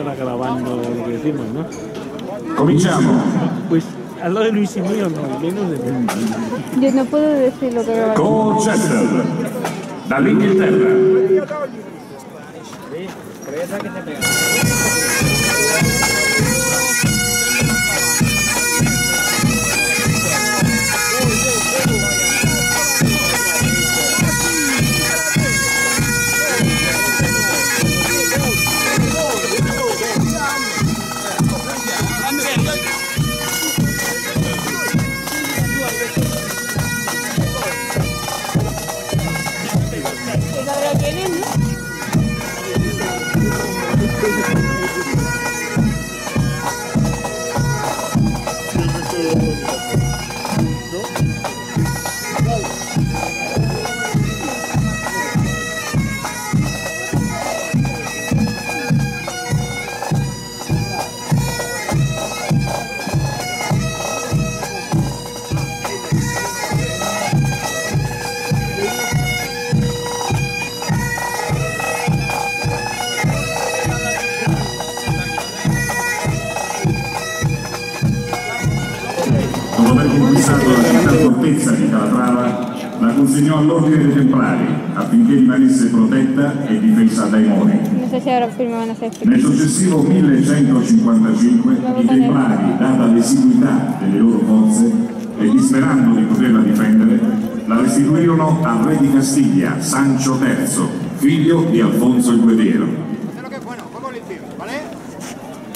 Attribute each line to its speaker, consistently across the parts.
Speaker 1: haciendo no estará grabando lo que decimos, ¿no?
Speaker 2: Cominciamo.
Speaker 1: Pues al lado de Luis y mío no, menos de mí.
Speaker 3: Yo no puedo decir lo que grabamos.
Speaker 2: Colchester, dall'Inghilterra. Affinché rimanesse protetta e difesa dai Mori. Nel successivo 1155 i templari, data l'esiguità delle loro forze e disperando di poterla difendere, la restituirono al re di Castiglia, Sancio III, figlio di Alfonso il Guerriero.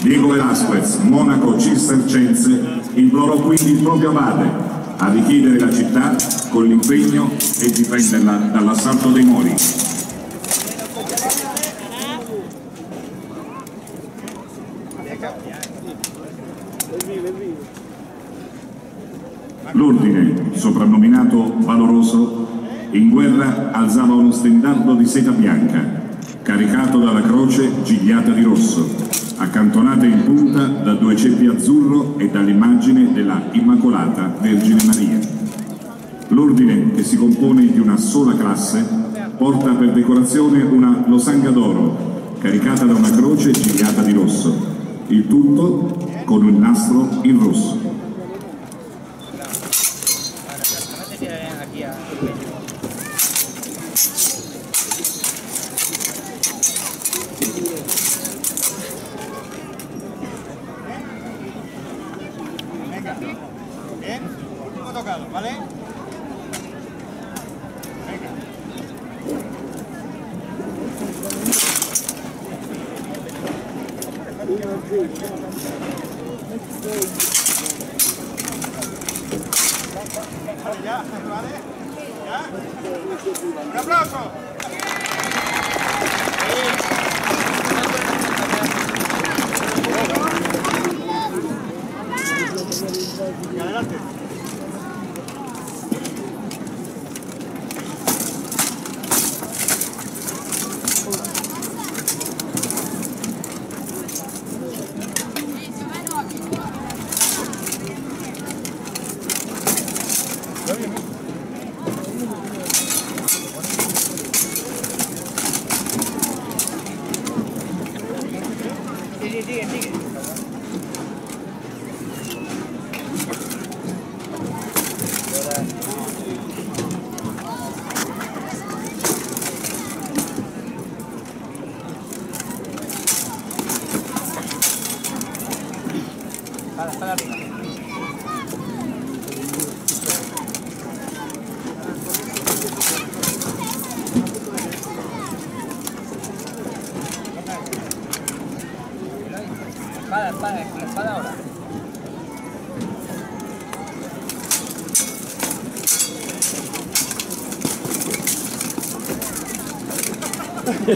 Speaker 2: Diego Velázquez, monaco cistercense, implorò quindi il proprio abate a richiedere la città con l'impegno e difenderla dall'assalto dei Mori. L'ordine, soprannominato valoroso, in guerra alzava uno stendardo di seta bianca, caricato dalla croce gigliata di rosso, accantonate in punta da due ceppi azzurro e dall'immagine della Immacolata Vergine Maria. L'ordine, che si compone di una sola classe, porta per decorazione una losanga d'oro, caricata da una croce gigliata di rosso, il tutto con un nastro in rosso.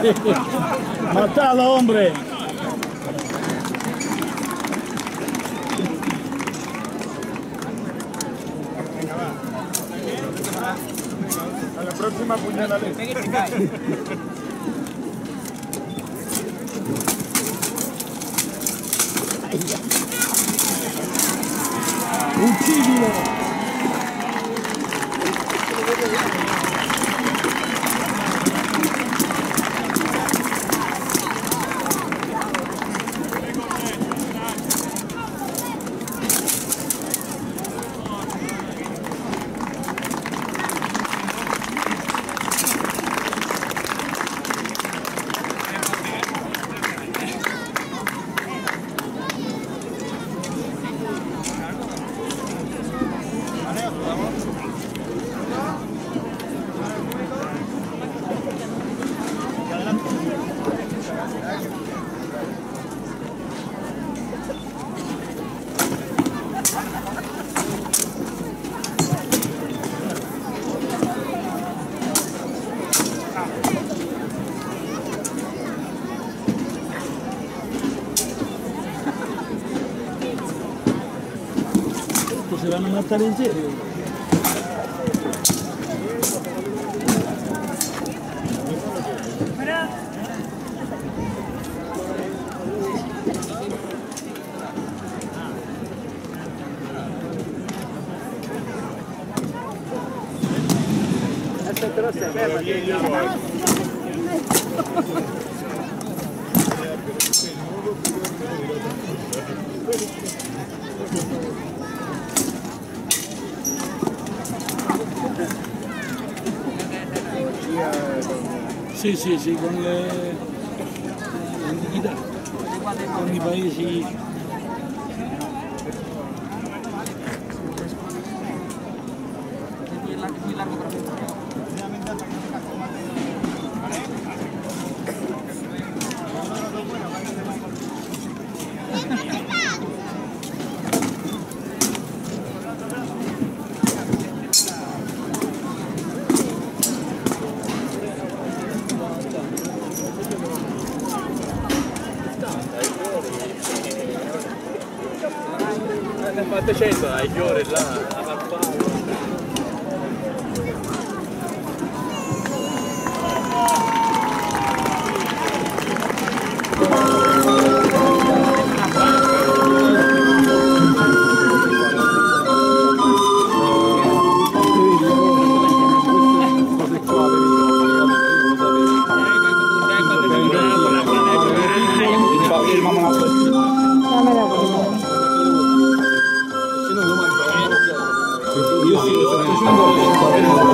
Speaker 1: ¡Matado, hombre!
Speaker 4: A la próxima puñalada.
Speaker 1: ¡Uccidilo!
Speaker 3: numa tarejeira. Essa trouxe, é Sì, sì, sì, con le l'antichità, con i paesi
Speaker 5: Quanto c'è ai fiori là, la farfalla?
Speaker 3: cose
Speaker 6: 이런거를입법을 해.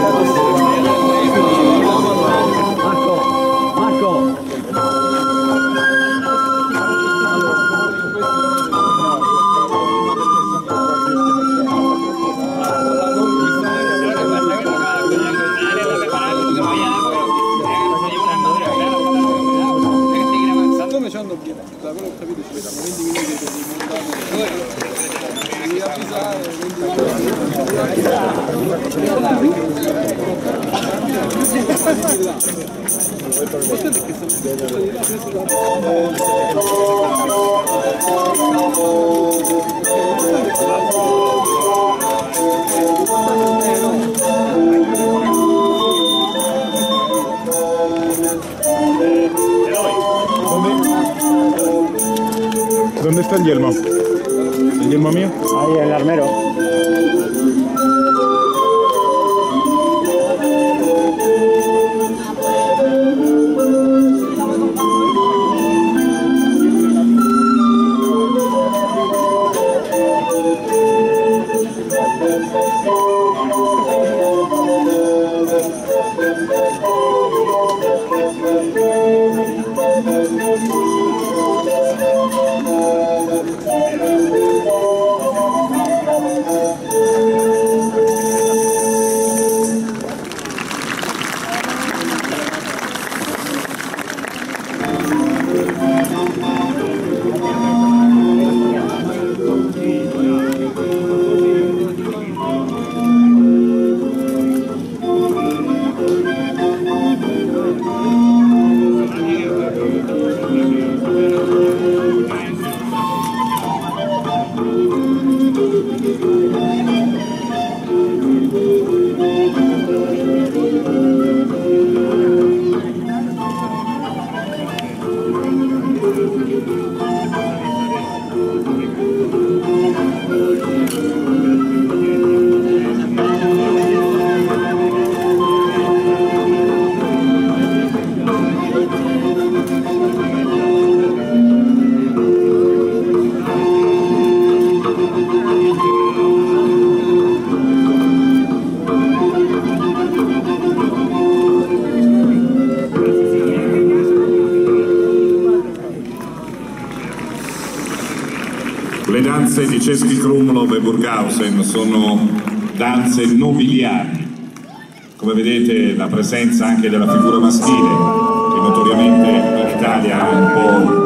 Speaker 7: ¿Dónde está el yelmo? ¿El yelmo mío?
Speaker 8: Ahí el armero.
Speaker 6: Franceschi Krumlov e Burghausen sono danze nobiliari. Come vedete la presenza anche della figura maschile che notoriamente in Italia è un po'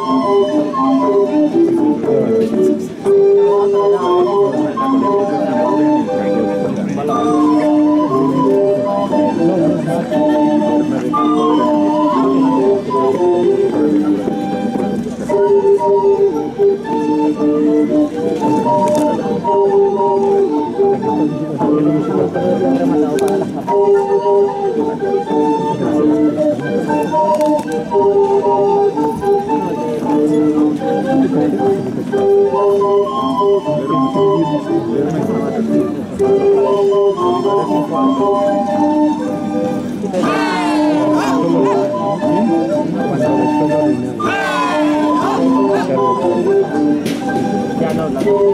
Speaker 6: La